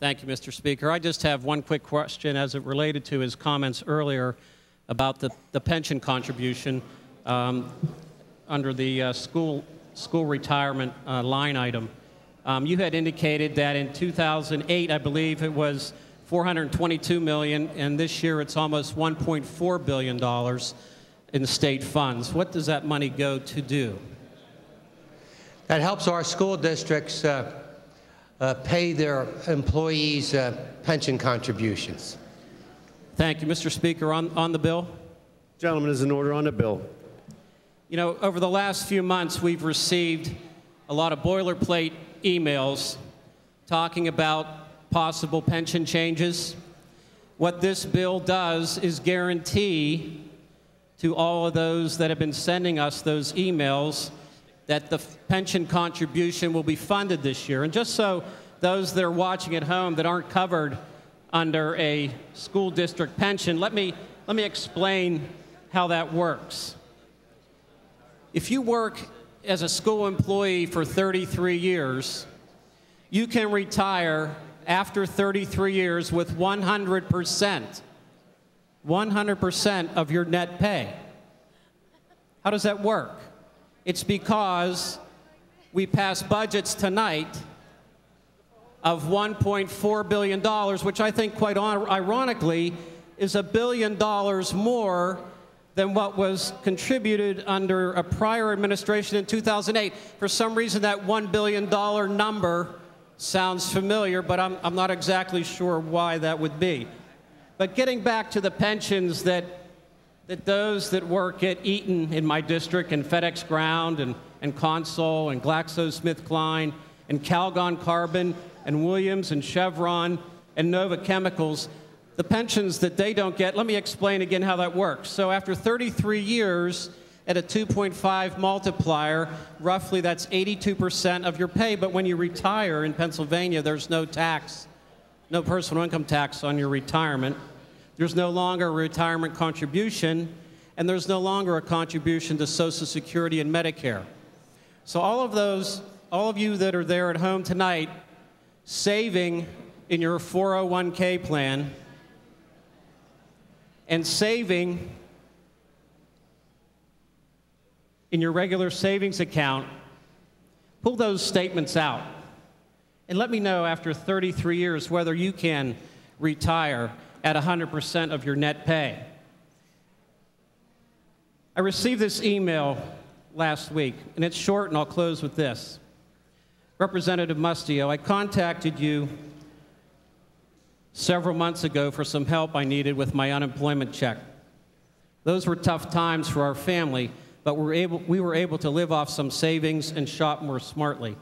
Thank you, Mr. Speaker. I just have one quick question as it related to his comments earlier about the, the pension contribution um, under the uh, school, school retirement uh, line item. Um, you had indicated that in 2008, I believe it was 422 million, and this year it's almost 1.4 billion dollars in state funds. What does that money go to do? That helps our school districts uh, uh, pay their employees uh, pension contributions. Thank you, Mr. Speaker. On, on the bill? Gentleman is in order on the bill. You know, over the last few months, we've received a lot of boilerplate emails talking about possible pension changes. What this bill does is guarantee to all of those that have been sending us those emails that the pension contribution will be funded this year. And just so those that are watching at home that aren't covered under a school district pension, let me, let me explain how that works. If you work as a school employee for 33 years, you can retire after 33 years with 100%. 100% of your net pay. How does that work? It's because we passed budgets tonight of $1.4 billion, which I think, quite ironically, is a billion dollars more than what was contributed under a prior administration in 2008. For some reason, that $1 billion number sounds familiar, but I'm, I'm not exactly sure why that would be. But getting back to the pensions that that those that work at Eaton in my district and FedEx Ground and, and Consol and GlaxoSmithKline and Calgon Carbon and Williams and Chevron and Nova Chemicals, the pensions that they don't get, let me explain again how that works. So after 33 years at a 2.5 multiplier, roughly that's 82% of your pay. But when you retire in Pennsylvania, there's no tax, no personal income tax on your retirement. There's no longer a retirement contribution, and there's no longer a contribution to Social Security and Medicare. So, all of those, all of you that are there at home tonight, saving in your 401k plan and saving in your regular savings account, pull those statements out and let me know after 33 years whether you can retire at 100% of your net pay. I received this email last week, and it's short, and I'll close with this. Representative Mustio, I contacted you several months ago for some help I needed with my unemployment check. Those were tough times for our family, but we were able, we were able to live off some savings and shop more smartly.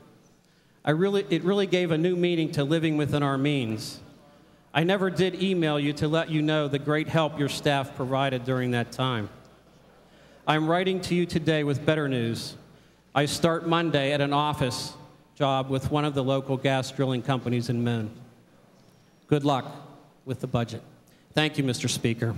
I really, it really gave a new meaning to living within our means. I never did email you to let you know the great help your staff provided during that time. I'm writing to you today with better news. I start Monday at an office job with one of the local gas drilling companies in Moon. Good luck with the budget. Thank you, Mr. Speaker.